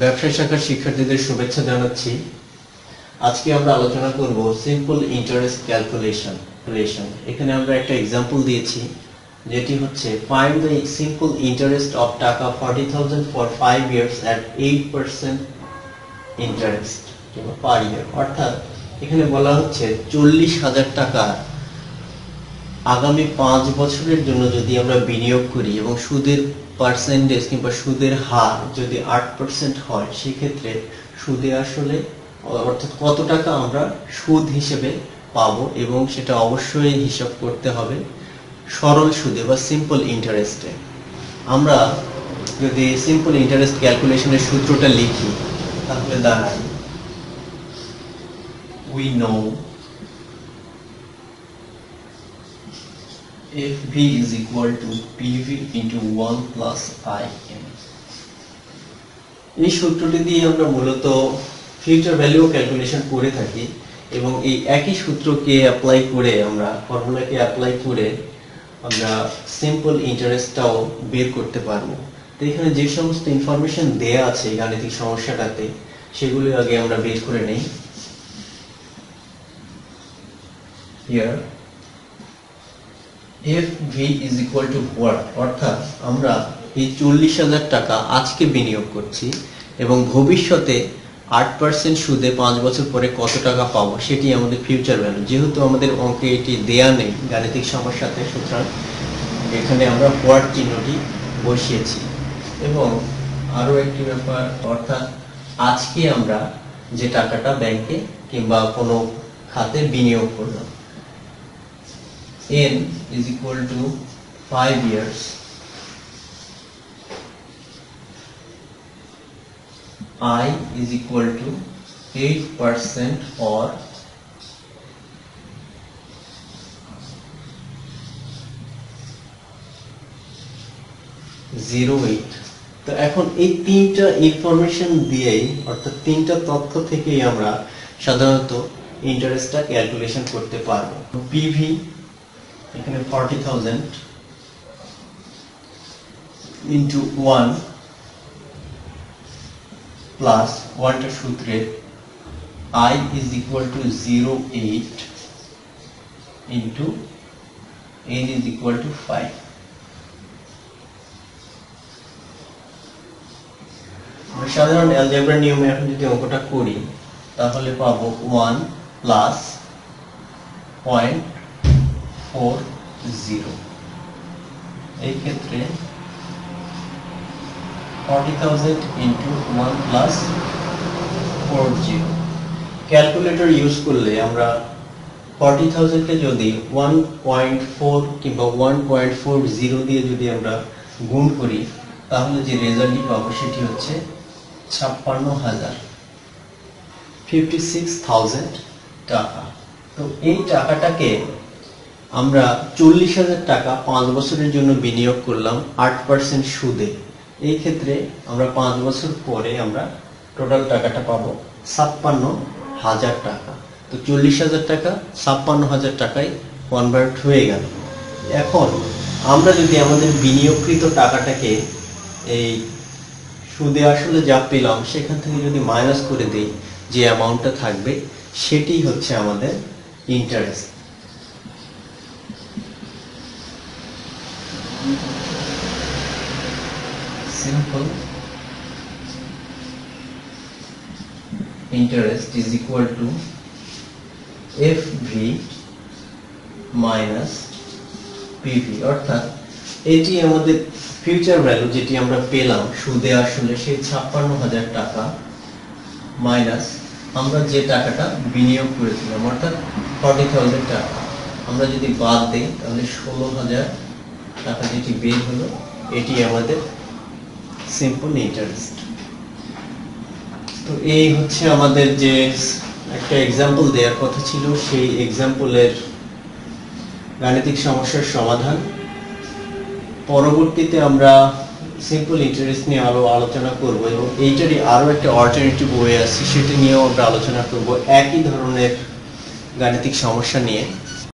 ব্যবসায় শাখার শিক্ষার্থীদের শুভেচ্ছা জানাচ্ছি। আজকে আমরা আলোচনা করব সিম্পল ইন্টারেস্ট ক্যালকুলেশন এখানে আমরা একটা এক্সাম্পল দিয়েছি, যেটি হচ্ছে find the simple interest of টাকা forty thousand for five years at eight percent interest per year অর্থাৎ, এখানে বলা হচ্ছে, চল্লিশ হাজার টাকা আগামী পাঁচ বছরের জন্য যদি আমরা বিনিয়োগ করি এবং সুদের পার্সেন্টেজ কিংবা সুদের হার যদি আট পার্সেন্ট হয়, সেক্ষেত্রে সুদে আসলে, অর্থাৎ কত টাকা আমরা সুদ হিসেবে পাব এবং সেটা অবশ্যই হিসাব করতে হবে সরল সুদে বা সিম্পল ইন্টারেস্টে আমরা যদি সিম্পল ইন্টারেস্ট ক্যালকুলেশনের সূত্রটা লিখি, তাহলে দাঁড়ায় we know FV is equal to PV into 1 plus IM এই সূত্রটি দিয়ে আমরা মূলত ফিউচার ভ্যালু ক্যালকুলেশন করে থাকি এবং এই একই সূত্রকে অ্যাপ্লাই করে আমরা ফর্মুলাকে অ্যাপ্লাই করে আমরা সিম্পল ইন্টারেস্টটাও বের করতে পারব। তো এখানে যে সমস্ত ইনফরমেশন দেয়া আছে গাণিতিক সমস্যাটাতে, সেগুলো আগে আমরা বের করে নেই। Here. If v is equal to what? অর্থাৎ আমরা এই চল্লিশ হাজার টাকা আজকে বিনিয়োগ করছি এবং ভবিষ্যতে আট পার্সেন্ট সুদে পাঁচ বছর পরে কত টাকা পাবো সেটি আমাদের ফিউচার ভ্যালু যেহেতু আমাদের অঙ্কে এটি দেয়া নেই, গাণিতিক সমস্যাতে সুতরাং এখানে আমরা হোয়াট চিহ্নটি বসিয়েছি। এবং আরও একটি ব্যাপার, অর্থাৎ আজকে আমরা যে টাকাটা ব্যাংকে কিংবা কোনো খাতে বিনিয়োগ করলাম n is equal to 5 years. I is equal to 8 percent or zero eight তো এখন এই তিনটা ইনফরমেশন দিয়েই, অর্থাৎ তিনটা তথ্য থেকেই আমরা সাধারণত ইন্টারেস্টটা ক্যালকুলেশন করতে পারব। পিভি এখানে forty thousand into one plus ওয়ানটা সূত্রে I is equal to zero eight into n is equal to five সাধারণ অ্যালজেব্রা নিয়মে এখন যদি অঙ্কটা করি, তাহলে পাবো one plus point four zero এই ক্ষেত্রে forty thousand into one plus four zero calculator use করলে আমরা ফর্টি থাউজেন্ডকে যদি ওয়ান পয়েন্ট ফোর কিংবা ওয়ান পয়েন্ট ফোর জিরো দিয়ে যদি আমরা গুণ করি, তাহলে যে রেজাল্টটি পাবো সেটি হচ্ছে ছাপ্পান্ন হাজার। ফিফটি সিক্স থাউজেন্ড টাকা। তো এই টাকাটাকে আমরা চল্লিশ হাজার টাকা পাঁচ বছরের জন্য বিনিয়োগ করলাম আট পার্সেন্ট সুদে। এই ক্ষেত্রে আমরা পাঁচ বছর পরে আমরা টোটাল টাকাটা পাবো ছাপ্পান্ন হাজার টাকা। তো চল্লিশ হাজার টাকা, ছাপ্পান্ন হাজার টাকায় কনভার্ট হয়ে গেল। এখন আমরা যদি আমাদের বিনিয়োগকৃত টাকাটাকে এই সুদে আসলে যা পেলাম, সেখান থেকে যদি মাইনাস করে দেই, যে অ্যামাউন্টটা থাকবে, সেটি হচ্ছে আমাদের interest simple. Interest is equal to FV minus PV অর্থাৎ এটি আমাদের ফিউচার ভ্যালু যেটি আমরা পেলাম, সুদে আসলে সেই ছাপ্পান্ন হাজার টাকা মাইনাস আমরা যে টাকাটা বিনিয়োগ করেছিলাম, অর্থাৎ ফর্টি থাউজেন্ড টাকা। আমরা যদি বাদ দিই, তাহলে ষোলো হাজার টাকা যেটি বের হলো, এটি আমাদের সিম্পল ইন্টারেস্ট তো এই হচ্ছে আমাদের যে একটা এক্সাম্পল দেওয়ার কথা ছিল, সেই এক্সাম্পলের গাণিতিক সমস্যার সমাধান। পরবর্তীতে আমরা সিম্পল ইন্টারেস্ট নিয়ে আরও আলোচনা করব এবং এইটারই আরও একটা অল্টারনেটিভ ওয়ে আছে, সেটা নিয়েও আমরা আলোচনা করব, একই ধরনের গাণিতিক সমস্যা নিয়ে।